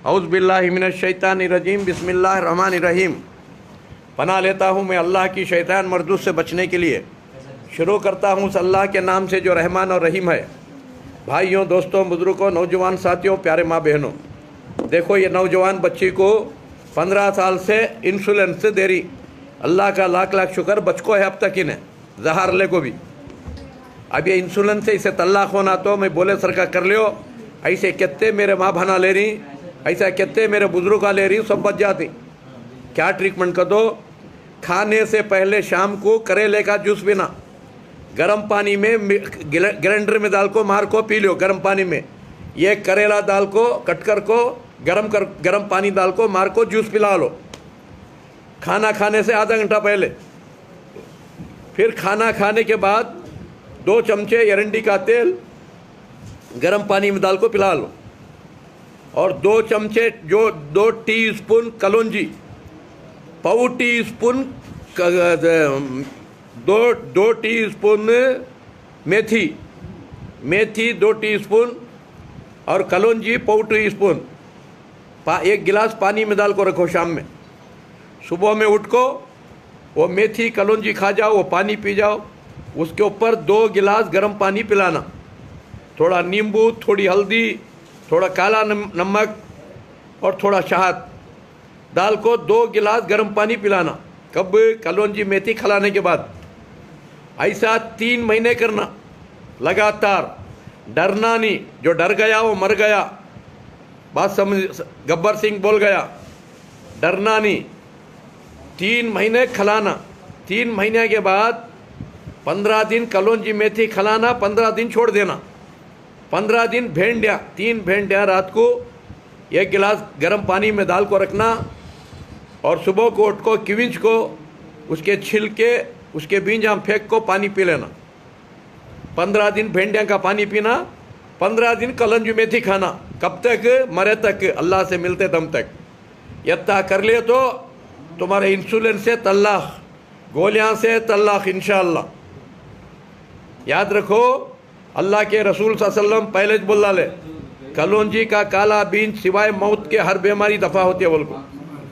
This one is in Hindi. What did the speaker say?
अउज़बिल्लिमिनशैतानरजीम बिस्मिल्लाहिर्रहमानिर्रहीम पना लेता हूँ मैं अल्लाह की शैतान मरदूस से बचने के लिए। शुरू करता हूँ उस अल्लाह के नाम से जो रहमान और रहीम है। भाइयों, दोस्तों, बुज़ुर्गों, नौजवान साथियों, प्यारे माँ बहनों, देखो ये नौजवान बच्ची को पंद्रह साल से इंसुलेंस से दे रही अल्लाह का लाख लाख शुक्र, बचको है अब तक इन्हें जहारले को भी। अब ये इंसुलेंस से इसे तल्लाक होना तो मैं बोले सर का कर लियो, ऐसे कितने मेरे माँ बना ले रही। ऐसा कितने मेरे बुज़ुर्ग का ले रही सब बच जाती। क्या ट्रीटमेंट कर दो? खाने से पहले शाम को करेले का जूस पीना गर्म पानी में ग्राइंडर में दाल को मार को पी लो गर्म पानी में। ये करेला दाल को, कटकर को, गर्म कर गर्म पानी दाल को मार को जूस पिला लो। खाना खाने से आधा घंटा पहले। फिर खाना खाने के बाद दो चमचे एरंडी का तेल गर्म पानी में दाल को पिला लो। और दो चमचे जो, दो टी स्पून कलौजी, पाव टी स्पून दो दो टी स्पून मेथी मेथी दो टी स्पून और कलौंजी पाव टी स्पून पा, एक गिलास पानी में डाल को रखो शाम में। सुबह में उठ को वो मेथी कलौजी खा जाओ, वो पानी पी जाओ, उसके ऊपर दो गिलास गर्म पानी पिलाना। थोड़ा नींबू, थोड़ी हल्दी थोड़ा काला नमक और थोड़ा शहद। दाल को दो गिलास गर्म पानी पिलाना। कब? कलौंजी मेथी खिलाने के बाद। ऐसा तीन महीने करना। लगातार। डरना नहीं। जो डर गया, वो मर गया। बात समझ, गब्बर सिंह बोल गया। डरना नहीं। तीन महीने खिलाना। तीन महीने के बाद पंद्रह दिन कलौंजी मेथी खिलाना, पंद्रह दिन छोड़ देना। पंद्रह दिन भेंडिया, तीन भेंडिया रात को, एक गिलास गर्म पानी में डाल को रखना और सुबह को उठ को किविंच को, उसके छिलके, उसके बीज हम फेंक को पानी पी लेना। पंद्रह दिन भेंडिया का पानी पीना, पंद्रह दिन कलंजी मेथी खाना। कब तक? मरे तक। अल्लाह से मिलते दम तक। यत्ता कर लिए तो तुम्हारे इंसुलिन से तल्लाख, गोलियाँ से तल्लाख इंशाल्लाह याद रखो अल्लाह के रसूल वसल्लम पहले बोल डाले कलोंजी का काला बीन सिवाय मौत के हर बीमारी दफ़ा होती है बोल को।